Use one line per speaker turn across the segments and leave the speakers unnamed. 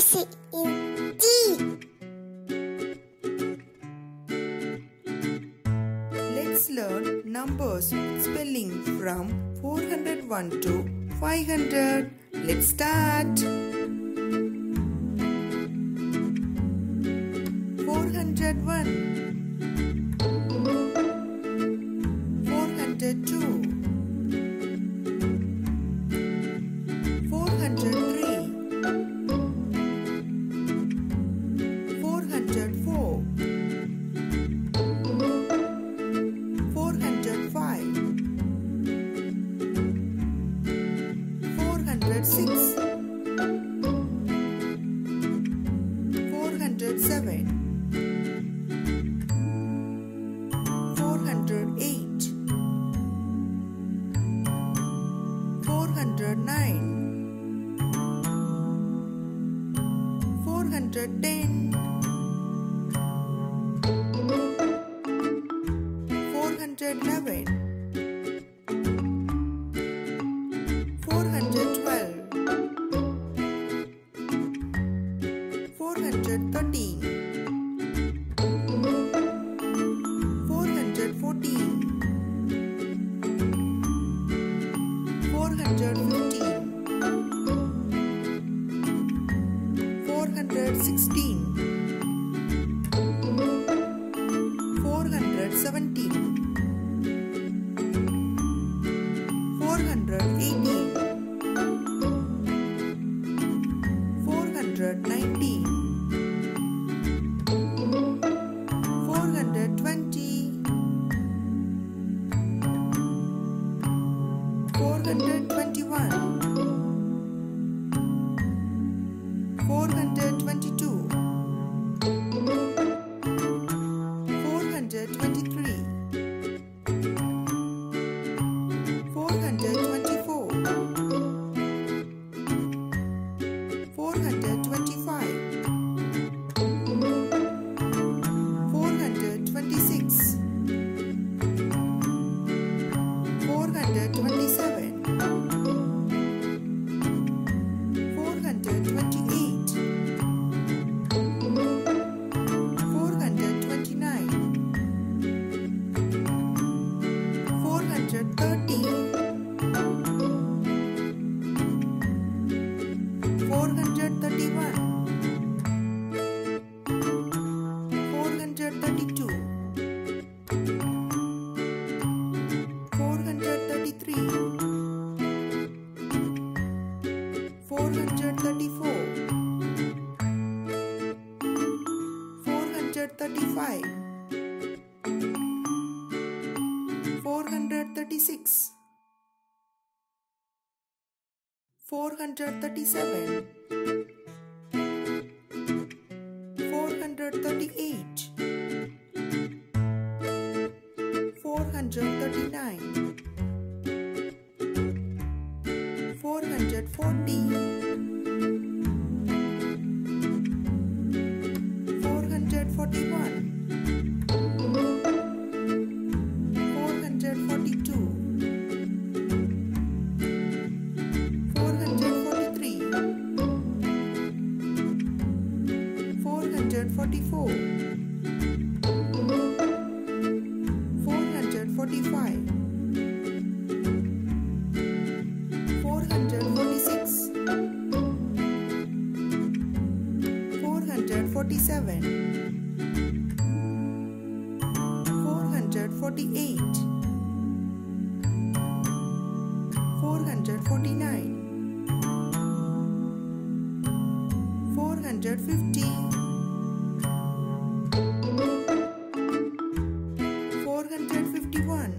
T.
Let's learn numbers spelling from 401 to 500. Let's start. 401 402 407 408 409 410 411 420 430 437 438 439 440 447 448 449 450 451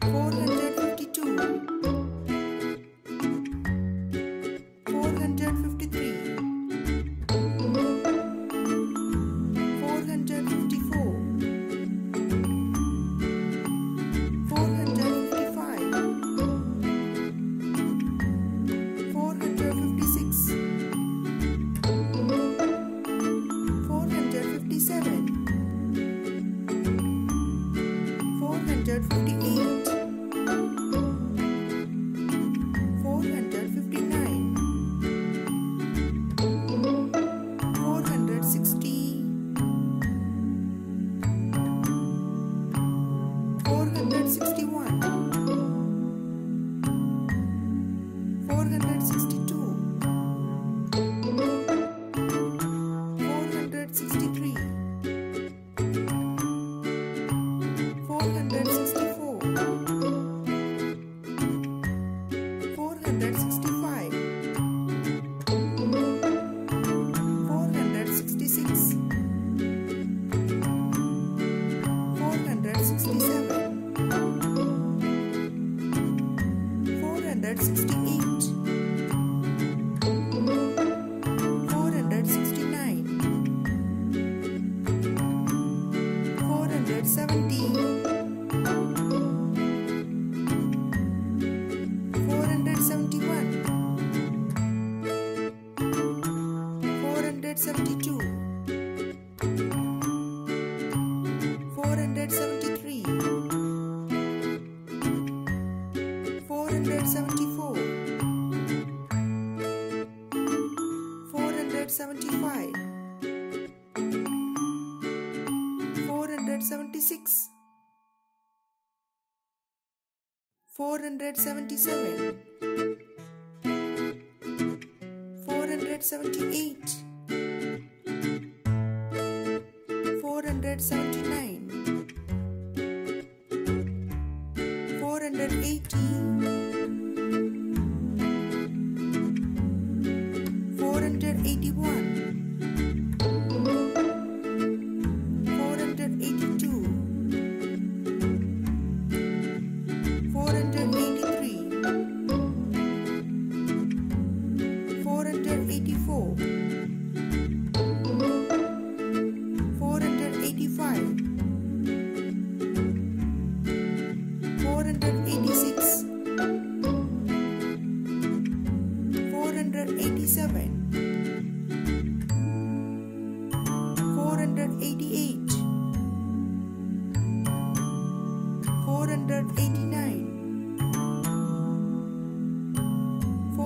452 453 468 469 470 472 472 477 478 479 480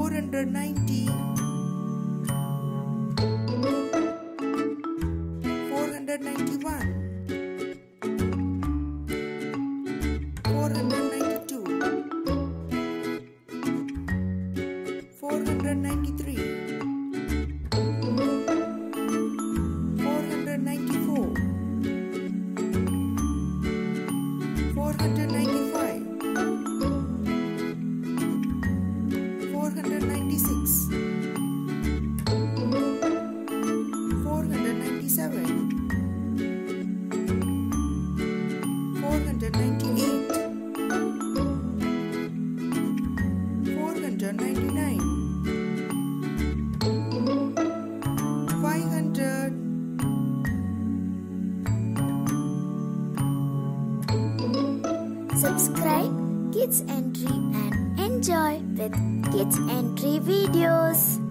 490 491 492 493
Subscribe Kids Entry and enjoy with Kids Entry videos.